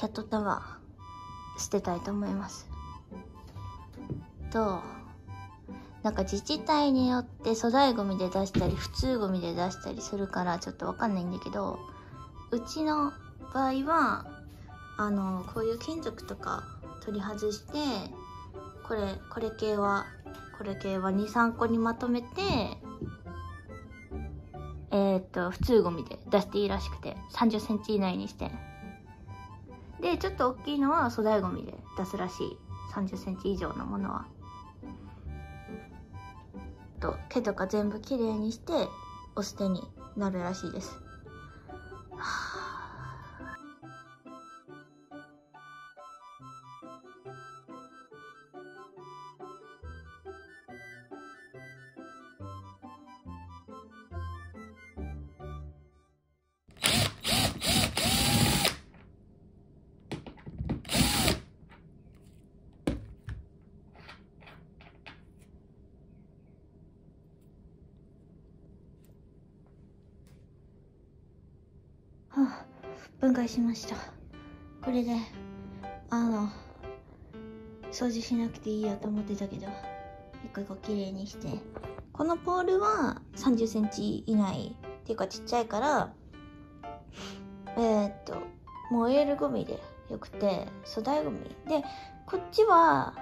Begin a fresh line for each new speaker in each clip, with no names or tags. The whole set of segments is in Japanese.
キャットタワー捨てたいと思います。となんか自治体によって粗大ごみで出したり普通ごみで出したりするからちょっとわかんないんだけどうちの場合はあのこういう金属とか取り外してこれこれ系はこれ系は23個にまとめてえっ、と普通ゴミで出していいらしくて3 0センチ以内にして。でちょっと大きいのは粗大ごみで出すらしい。3 0センチ以上のものは。と毛とか全部きれいにしてお捨てになるらしいです。はあ。分解しました。これであの掃除しなくていいやと思ってたけど一個一個きれいにして。このポールは3 0センチ以内っていうかちっちゃいからえー、っと燃えるゴミでよくて粗大ゴミ。でこっちは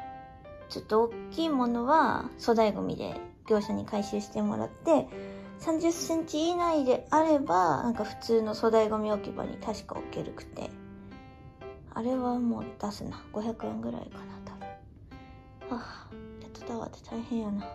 ちょっと大きいものは粗大ゴミで業者に回収してもらって30センチ以内であればなんか普通の粗大ごみ置き場に確か置けるくて。あれはもう出すな。500円ぐらいかな多分。はあペットタワーって大変やな。